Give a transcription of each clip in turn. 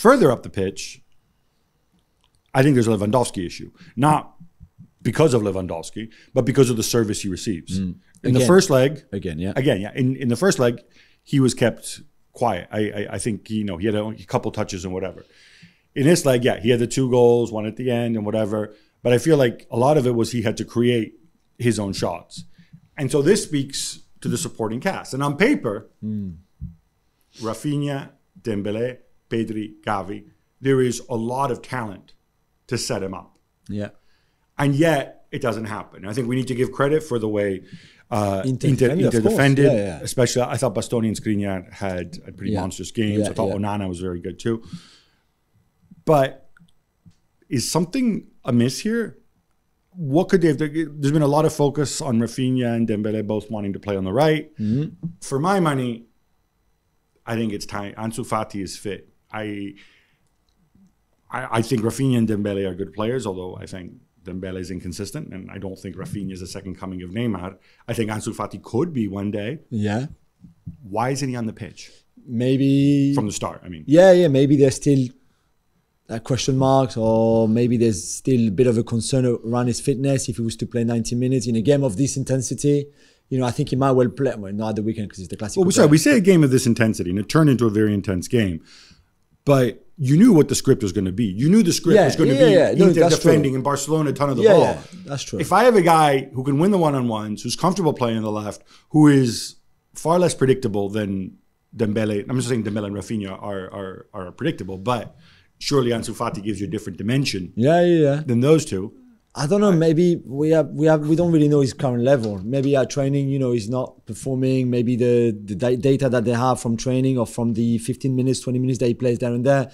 Further up the pitch, I think there's a Lewandowski issue. Not because of Lewandowski, but because of the service he receives. Mm. In the first leg, Again, yeah. again, yeah. In in the first leg, he was kept quiet. I I, I think you know he had a, a couple touches and whatever. In this leg, yeah, he had the two goals, one at the end and whatever. But I feel like a lot of it was he had to create his own shots, and so this speaks to the supporting cast. And on paper, mm. Rafinha, Dembele, Pedri, Gavi, there is a lot of talent to set him up Yeah. and yet it doesn't happen. I think we need to give credit for the way uh, Inter Inter, defended, Inter defended. Yeah, yeah. Especially, I thought Bastoni and Skriniar had, pretty Yeah. monstrous games. I thought. Onana was very good too. But is something amiss here? What could they have? There's been a lot of focus on Rafinha and Dembele both wanting to play on the right. Mm-hmm. For my money, I think it's time. Ansu Fati is fit. I, I, I think Rafinha and Dembele are good players, although I think Dembele is inconsistent, and I don't think Rafinha is the second coming of Neymar. I think Ansu Fati could be one day. Yeah. Why isn't he on the pitch Maybe. from the start? I mean, yeah, yeah. Maybe there's still uh, question marks, or maybe there's still a bit of a concern around his fitness if he was to play 90 minutes in a game of this intensity. You know, I think he might well play. Well, not the weekend because it's the classic. well, we sorry, we say a game of this intensity, and it turned into a very intense game. But you knew what the script was going to be. You knew the script Yeah, was going to yeah, be yeah. No, Inter that's true. defending and Barcelona a ton of the ball. yeah, that's true. If I have a guy who can win the one on ones, who's comfortable playing on the left, who is far less predictable than Dembele, I'm just saying Dembele and Rafinha are are, are predictable, but surely Ansu Fati gives you a different dimension Yeah, yeah, yeah. than those two. I don't know. Maybe we have we have we don't really know his current level. Maybe our training, you know, he's not performing. Maybe the the data that they have from training or from the 15 minutes, 20 minutes that he plays there and there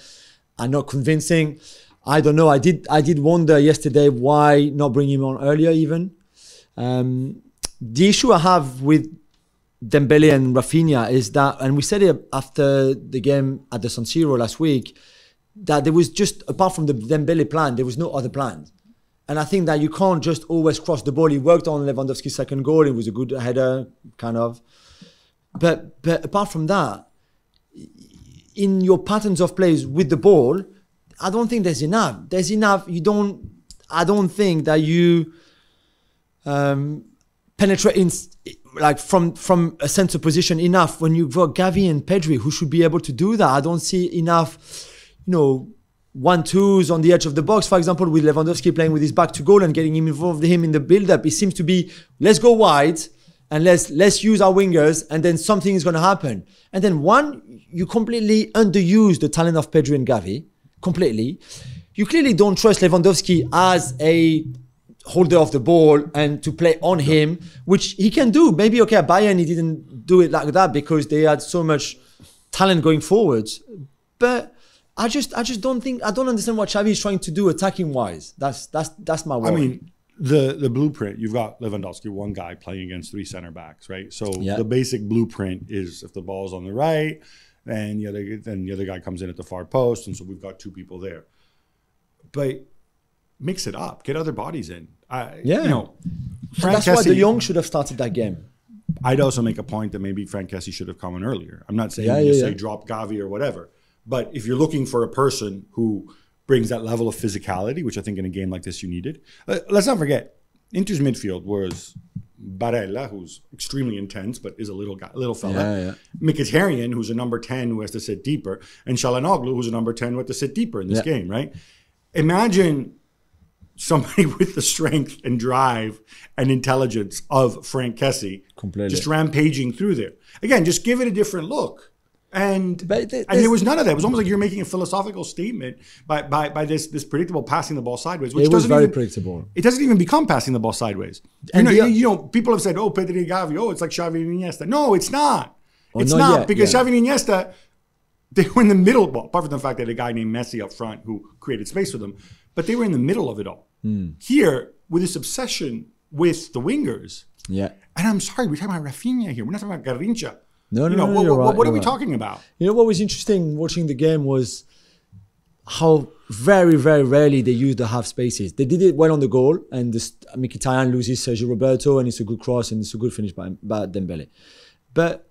are not convincing. I don't know. I did I did wonder yesterday why not bring him on earlier even. Um, the issue I have with Dembele and Rafinha is that, and we said it after the game at the San Siro last week, that there was just apart from the Dembele plan, there was no other plan. And I think that you can't just always cross the ball. He worked on Lewandowski's second goal. It was a good header, kind of. But but apart from that, in your patterns of plays with the ball, I don't think there's enough. There's enough. You don't. I don't think that you um, penetrate in like from from a center position enough when you've got Gavi and Pedri who should be able to do that. I don't see enough, you know, one twos on the edge of the box, for example, with Lewandowski playing with his back to goal and getting him involved him in the build up. It seems to be let's go wide and let's let's use our wingers and then something is gonna happen. And then one, you completely underuse the talent of Pedri and Gavi. Completely. You clearly don't trust Lewandowski as a holder of the ball and to play on him, which he can do. Maybe okay, at Bayern he didn't do it like that because they had so much talent going forwards. But I just I just don't think I don't understand what Xavi is trying to do attacking wise. That's that's that's my worry. I mean, the the blueprint. You've got Lewandowski, one guy playing against three center backs, right? So Yeah. the basic blueprint is if the ball's on the right, then the other then the other guy comes in at the far post, and so we've got two people there. But mix it up, get other bodies in. I, Yeah. you know, that's why De Kessie- Jong should have started that game. I'd also make a point that maybe Franck Kessie should have come in earlier. I'm not saying Yeah, you yeah, say drop Gavi or whatever, but if you're looking for a person who brings that level of physicality, which I think in a game like this you needed, uh, let's not forget Inter's midfield was Barella, who's extremely intense but is a little guy, little fella. Yeah, yeah. Mkhitaryan, who's a number ten who has to sit deeper, and Calhanoglu, who's a number ten who has to sit deeper in this Yeah. game, right? Imagine somebody with the strength and drive and intelligence of Franck Kessie Completely. just rampaging through there. Again, just give it a different look. And th- and there was none of that. It was almost like you're making a philosophical statement by by, by this this predictable passing the ball sideways, which It was very even, predictable. It doesn't even become passing the ball sideways. You And know, the- you, know, people have said, "Oh, Pedri and Gavi, oh, it's like Xavi and Iniesta." No, it's not. Oh, it's not not yet, because yeah. Xavi and Iniesta they were in the middle. Well, apart from the fact that a guy named Messi up front who created space for them, but they were in the middle of it all. Hmm. Here, with this obsession with the wingers, Yeah. and I'm sorry, we're talking about Rafinha here. We're not talking about Garrincha. No, you no, know, no, what, you're what- right, what are we right. talking about? You know what was interesting watching the game was how very, very rarely they use the half spaces. They did it well on the goal, and this, Mkhitaryan loses Sergi Roberto, and it's a good cross and it's a good finish by, by Dembele. But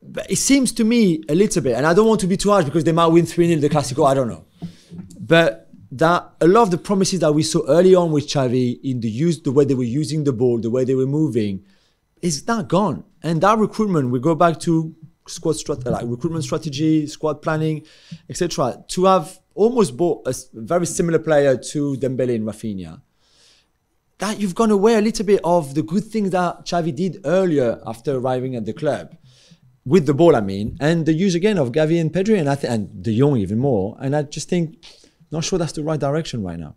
but it seems to me a little bit, and I don't want to be too harsh because they might win 3 0 the Classico, I don't know. But that a lot of the promises that we saw early on with Xavi in the use, the way they were using the ball, the way they were moving, is now gone. And that recruitment, we go back to squad like recruitment strategy, squad planning, etc. To have almost bought a very similar player to Dembele and Rafinha, that you've gone away a little bit of the good things that Xavi did earlier after arriving at the club. With the ball, I mean, and the use again of Gavi and Pedri, and I th- and De Jong even more. And I just think, not sure that's the right direction right now.